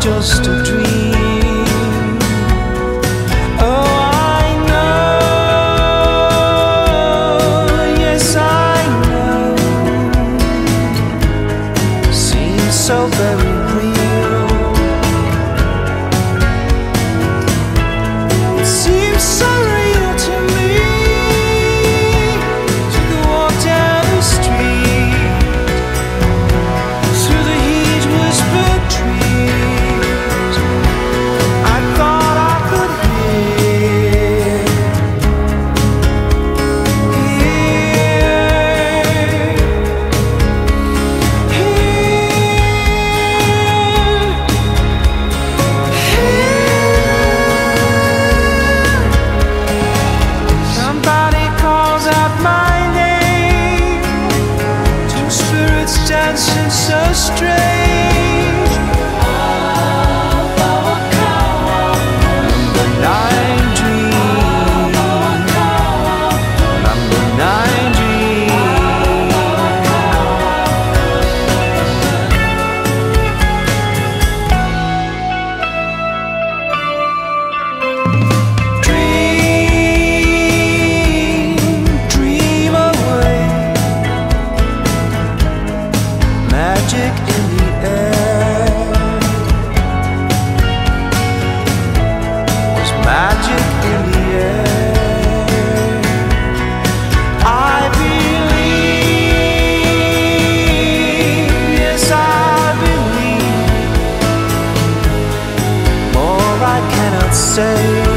just a dream. Oh, I know, yes, I know. Seems so very say.